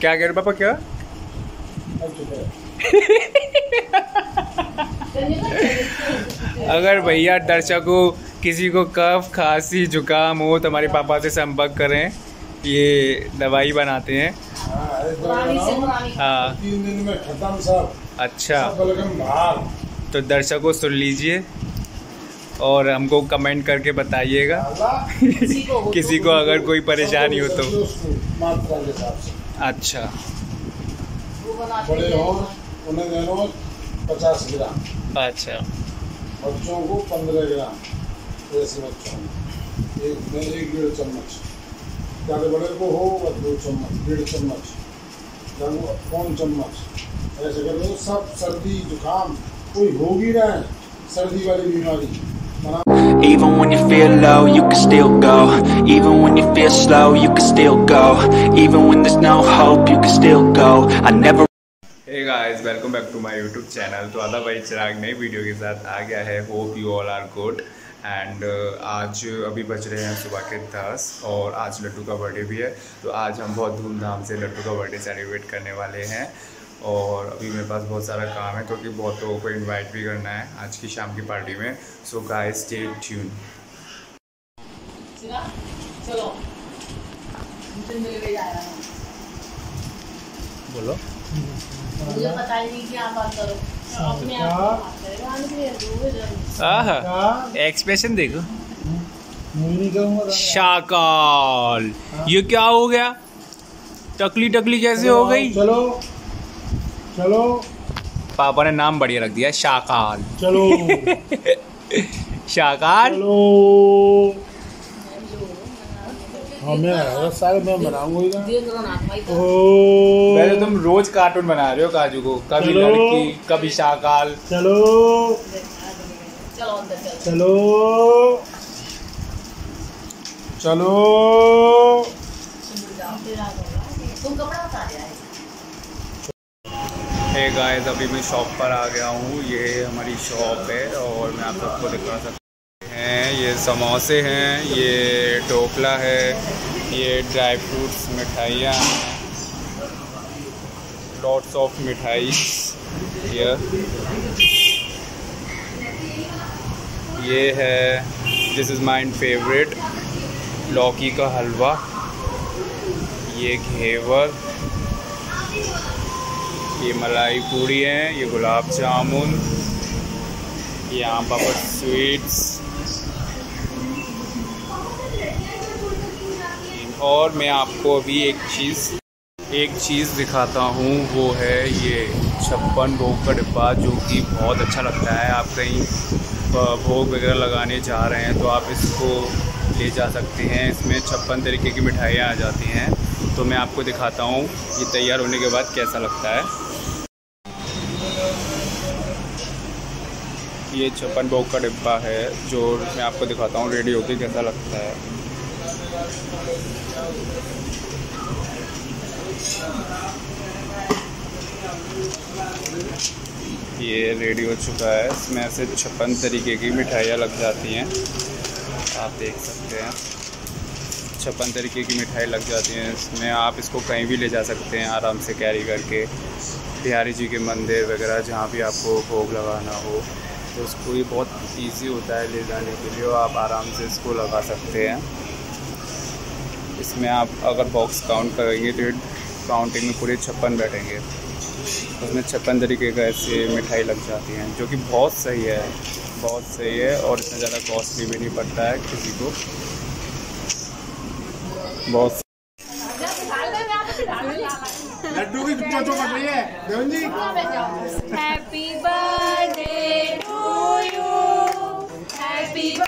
क्या कह रहे पापा क्या। अगर भैया दर्शकों किसी को कफ खांसी जुकाम हो तो हमारे पापा से संपर्क करें। ये दवाई बनाते हैं। हाँ, हाँ अच्छा। तो दर्शकों सुन लीजिए। और हमको कमेंट करके बताइएगा। किसी को अगर कोई परेशानी हो तो। अच्छा। बड़े हो उन्हें देनो पचास ग्राम। अच्छा। बच्चों को पंद्रह ग्राम ऐसे बच्चों एक में एक डेढ़ चम्मच। ज़्यादा बड़े को हो दो चम्मच डेढ़ चम्मच। पौन चम्मच? ऐसे कर सब सर्दी जुकाम कोई होगी ना सर्दी वाली बीमारी। Even when you feel low, you can still go. Even when you feel slow, you can still go. Even when there's no hope, you can still go. I never hey guys welcome back to my YouTube channel तो आधा भाई चिराग नई video के साथ आ गया है. Hope you all are good and आज अभी बज रहे हैं सुबह के दस और आज लड्डू का बर्थडे भी है. तो आज हम बहुत धूमधाम से लड्डू का बर्थडे सेलिब्रेट करने वाले हैं. और अभी मेरे पास बहुत सारा काम है क्योंकि बहुत लोगों को इनवाइट भी करना है आज की शाम की पार्टी में। सो गाइस स्टे ट्यून है। बोलो। मुझे पता ही नहीं कि आप बात करो। अपने आप बात करेगा आने के लिए रोज रोज। आह। एक्सप्रेशन देखो। मुँह नहीं करूँगा शाकाल। ये क्या हो गया? टकली टकली कैसे हो गई? चलो। चलो। पापा ने नाम बढ़िया रख दिया शाकाल चलो। शाकाल चलो। हाँ मैं सारे मैं बनाऊँगा तो पहले तुम रोज कार्टून बना रहे हो काजू को। कभी चलो। लड़की कभी शाकाल चलो। चलो चलो। तुम कपड़ा बता है गाइस अभी मैं शॉप पर आ गया हूँ। ये हमारी शॉप है और मैं आप सबको दिखा सकता हैं, ये समोसे हैं, ये ढोकला है, ये ड्राई फ्रूट्स मिठाइयाँ लॉट्स ऑफ़ मिठाई ये ये है दिस इज़ माई फेवरेट लौकी का हलवा। ये घेवर। ये मलाई पूड़ी है, ये गुलाब जामुन ये आम पापड़ स्वीट्स, और मैं आपको अभी एक चीज़ एक चीज़ दिखाता हूँ, वो है ये छप्पन भोग का डिब्बा, जो कि बहुत अच्छा लगता है। आप कहीं भोग वगैरह लगाने जा रहे हैं तो आप इसको ले जा सकते हैं। इसमें छप्पन तरीके की मिठाइयाँ आ जाती हैं। तो मैं आपको दिखाता हूँ, ये तैयार होने के बाद कैसा लगता है। ये छप्पन भोग का डिब्बा है, जो मैं आपको दिखाता हूँ रेडी होके कैसा लगता है। ये रेडी हो चुका है। इसमें ऐसे छप्पन तरीके की मिठाइयाँ लग जाती हैं। आप देख सकते हैं। छप्पन तरीके की मिठाई लग जाती हैं। इसमें आप इसको कहीं भी ले जा सकते हैं, आराम से कैरी करके। बिहारी जी के मंदिर वगैरह, जहाँ भी आपको भोग लगाना हो। तो उसको ये बहुत इजी होता है ले जाने के लिए और आप आराम से इसको लगा सकते हैं। इसमें आप अगर बॉक्स काउंट करेंगे तो काउंटिंग में पूरे छप्पन बैठेंगे। उसमें छप्पन तरीके का ऐसे मिठाई लग जाती हैं जो कि बहुत सही है बहुत सही है और इतना ज़्यादा कॉस्टली भी नहीं पड़ता है किसी को। बहुत लड्डू की चोचो Happy birthday